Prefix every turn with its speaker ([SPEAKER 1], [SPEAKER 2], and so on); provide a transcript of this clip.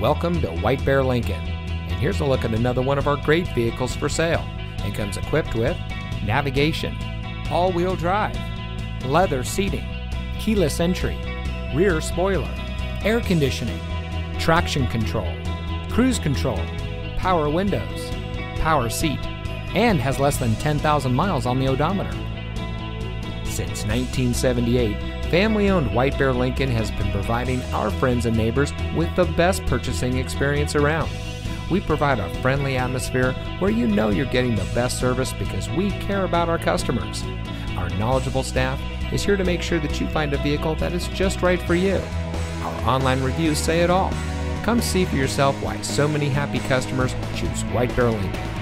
[SPEAKER 1] Welcome to White Bear Lincoln. And here's a look at another one of our great vehicles for sale. It comes equipped with navigation, all wheel drive, leather seating, keyless entry, rear spoiler, air conditioning, traction control, cruise control, power windows, power seat, and has less than 10,000 miles on the odometer. Since 1978, Family owned White Bear Lincoln has been providing our friends and neighbors with the best purchasing experience around. We provide a friendly atmosphere where you know you're getting the best service because we care about our customers. Our knowledgeable staff is here to make sure that you find a vehicle that is just right for you. Our online reviews say it all. Come see for yourself why so many happy customers choose White Bear Lincoln.